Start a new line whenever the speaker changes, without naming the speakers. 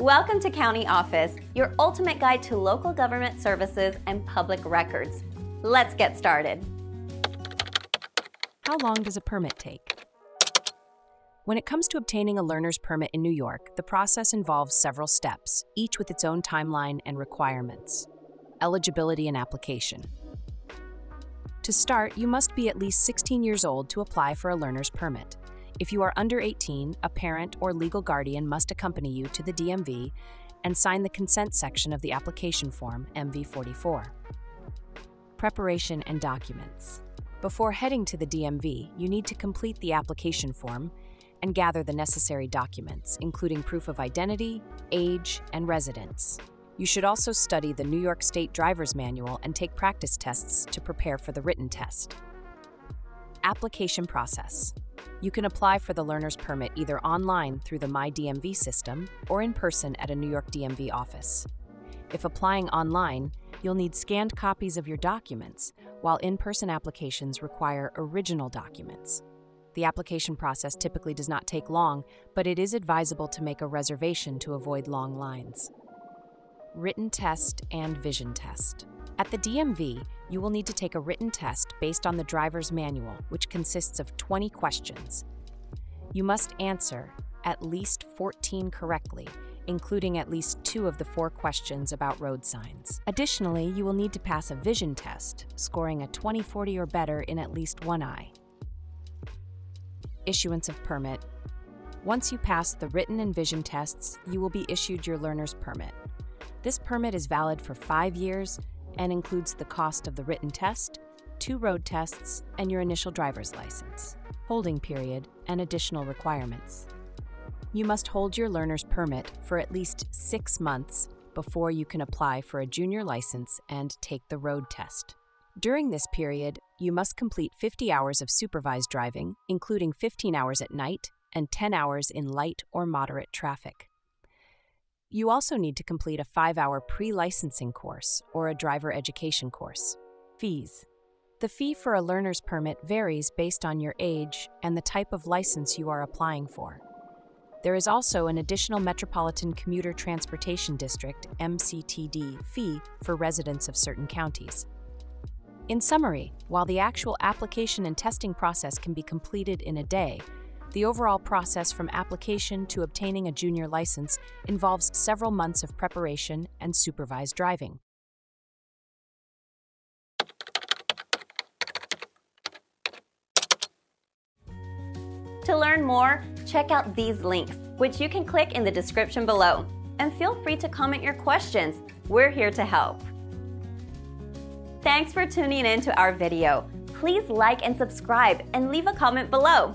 Welcome to County Office, your ultimate guide to local government services and public records. Let's get started.
How long does a permit take? When it comes to obtaining a learner's permit in New York, the process involves several steps, each with its own timeline and requirements. Eligibility and application. To start, you must be at least 16 years old to apply for a learner's permit. If you are under 18, a parent or legal guardian must accompany you to the DMV and sign the consent section of the application form, MV44. Preparation and documents. Before heading to the DMV, you need to complete the application form and gather the necessary documents, including proof of identity, age, and residence. You should also study the New York State Driver's Manual and take practice tests to prepare for the written test. Application process. You can apply for the learner's permit either online through the MyDMV system or in person at a New York DMV office. If applying online, you'll need scanned copies of your documents, while in person applications require original documents. The application process typically does not take long, but it is advisable to make a reservation to avoid long lines. Written test and vision test. At the DMV, you will need to take a written test based on the driver's manual, which consists of 20 questions. You must answer at least 14 correctly, including at least two of the four questions about road signs. Additionally, you will need to pass a vision test, scoring a 20/40 or better in at least one eye. Issuance of permit. Once you pass the written and vision tests, you will be issued your learner's permit. This permit is valid for five years and includes the cost of the written test, two road tests, and your initial driver's license, holding period, and additional requirements. You must hold your learner's permit for at least six months before you can apply for a junior license and take the road test. During this period, you must complete 50 hours of supervised driving, including 15 hours at night and 10 hours in light or moderate traffic. You also need to complete a five hour pre licensing course or a driver education course. Fees The fee for a learner's permit varies based on your age and the type of license you are applying for. There is also an additional Metropolitan Commuter Transportation District MCTD fee for residents of certain counties. In summary, while the actual application and testing process can be completed in a day, the overall process from application to obtaining a junior license involves several months of preparation and supervised driving.
To learn more, check out these links, which you can click in the description below. And feel free to comment your questions. We're here to help. Thanks for tuning in to our video. Please like and subscribe and leave a comment below.